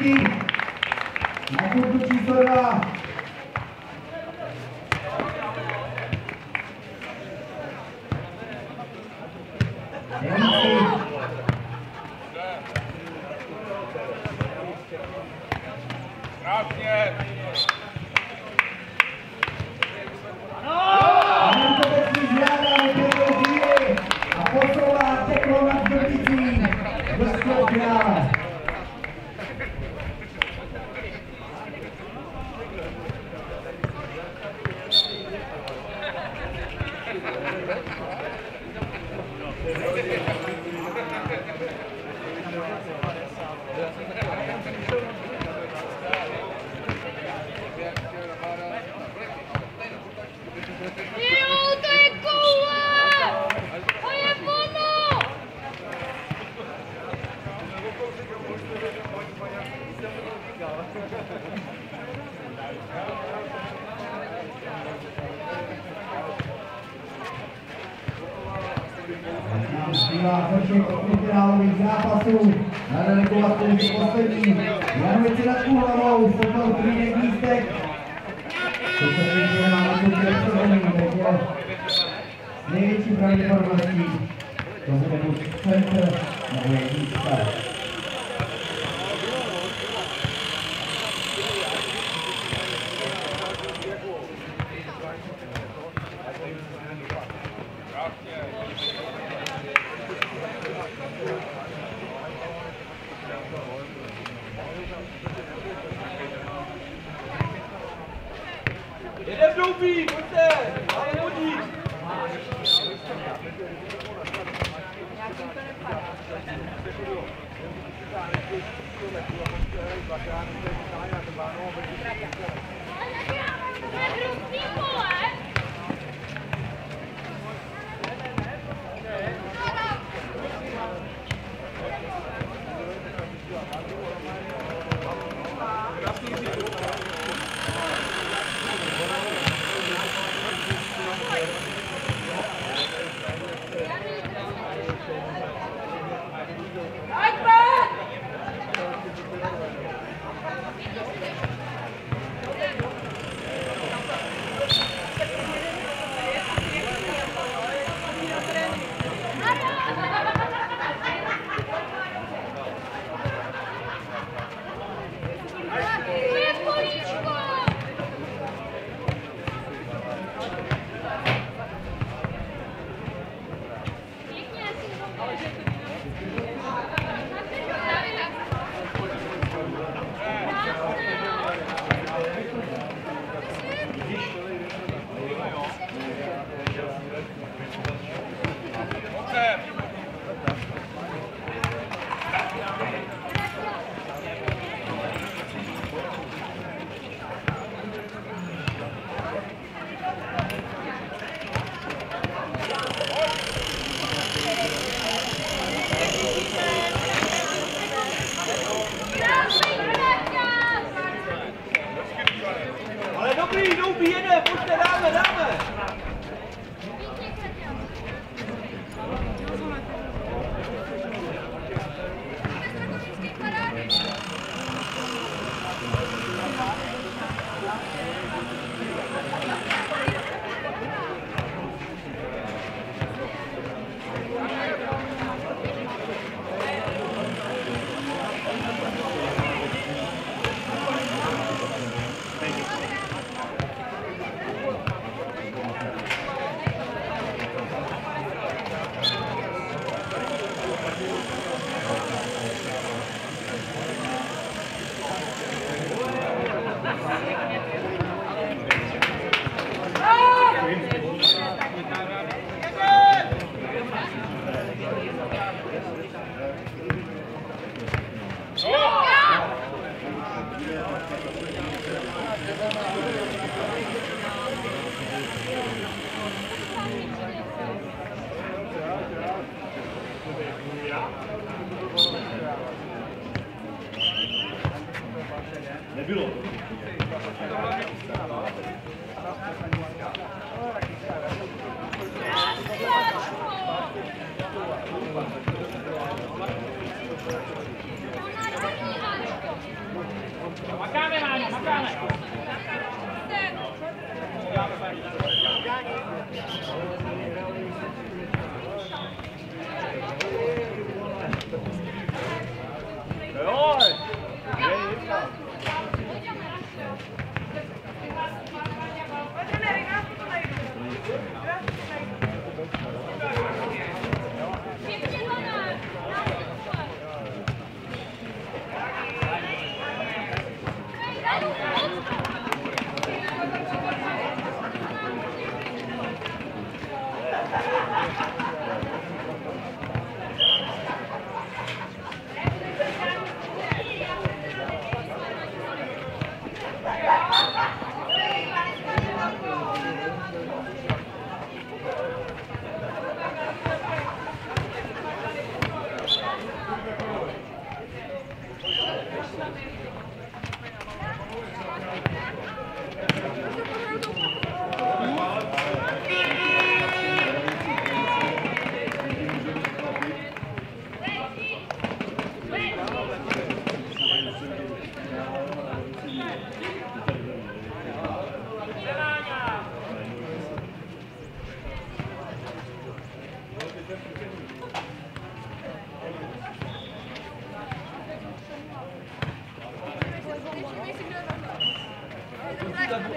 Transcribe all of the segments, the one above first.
Mike Kuchizora. jak úlovou se to uklínek lístek. To se týče na absolutní takže s největší pravděpodobností to bude buď center nebo jednička. happy. bylo. Makáme, Háně, makáme!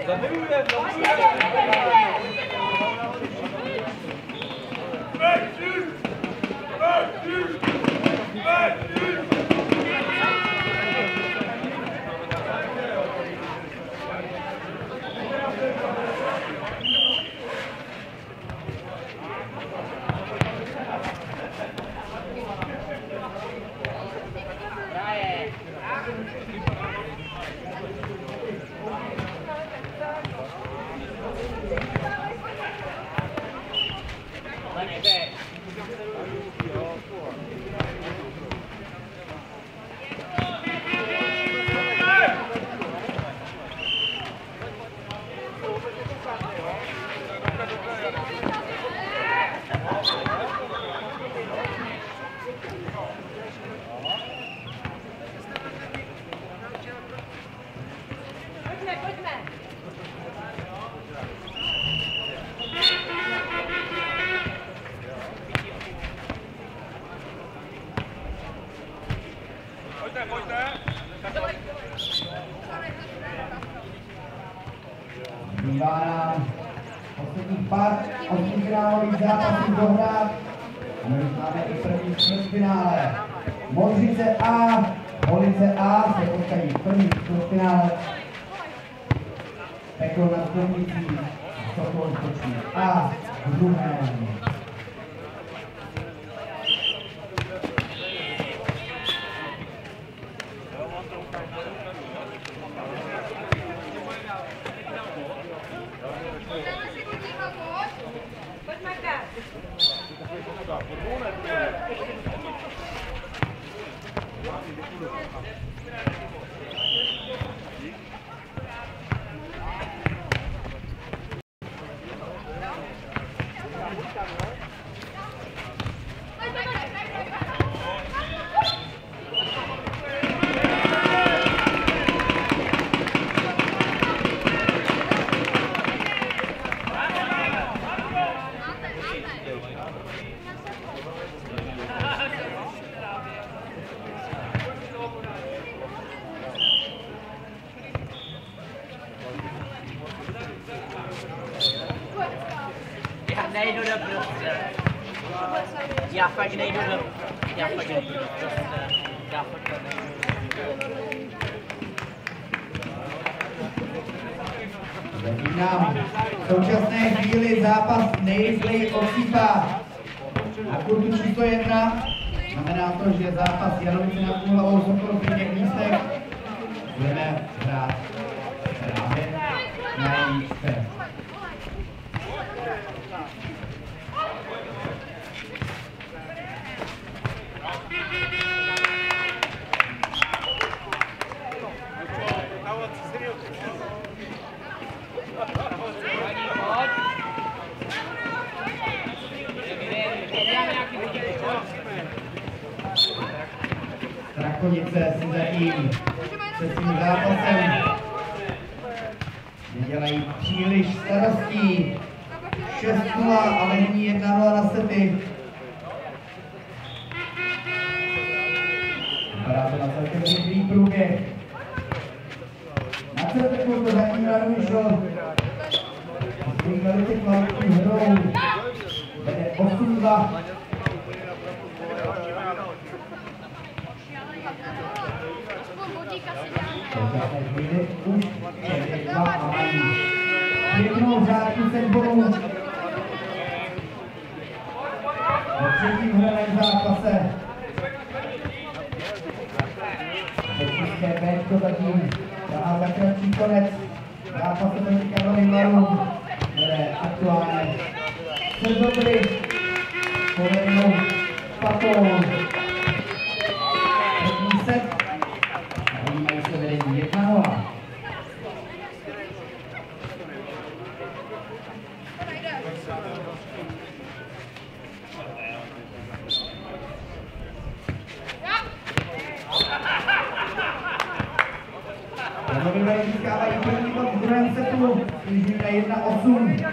Mathieu Mathieu Mathieu Zbývá nám posledních pár osmifinálových zápasů dohrát. A my máme i první čtvrtfinále. Modřice A, Police A se potkají v prvním čtvrtfinále. Peklo na a Sokol Kočí A v druhém. Nejdu do prostě. Já fakt nejdu do... Já fakt nejdu do prostě. Já fakt nejdu. Začínám v současné chvíli zápas nejrychleji odsýpá na kurtu číslo jedna. Znamená to, že zápas Janovice nad Úhlavou Sokol Frýdek Místek Strakonice si zatím se svým zápasem nedělají příliš starostí. 6-0, ale nyní 1-0 na sety. Vypadá to na celkem rychlý průběh. Na centru to zatím Radovišov. Svým velice kvalitní hrou vede 8-2. Konec zápasu proti Karlovým Varům, které aktuálně se dobry povedou patou. První set Zajímají se vedení 1-0. Kanadové získávají první bod v druhém setu, sníží na 1-8.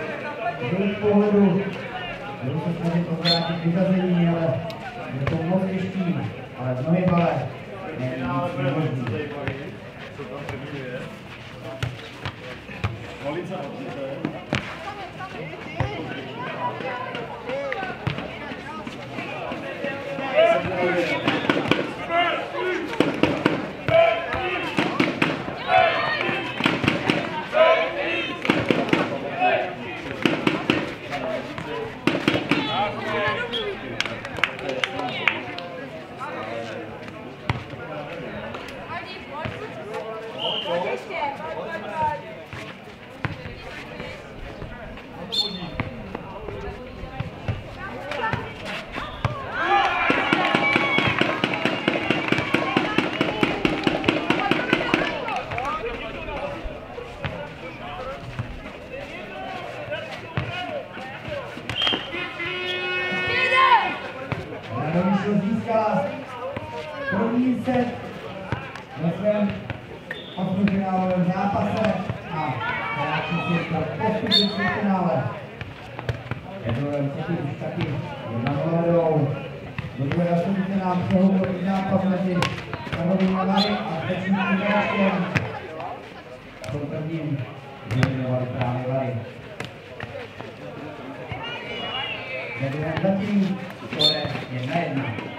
Z pohledu budou se snažit o vyřazení, ale je to moc těžký, ale v nohy bale není nic zápase a hráči si pro postupy finále. Edward City už taky namlovedou. Do druhého soutěže nám přehoupl i zápas mezi Karlovým Navary a Stečným Kráčkem. Jsou prvním vyjmenovali právě Vary. Ve druhém zatím skore 1-1.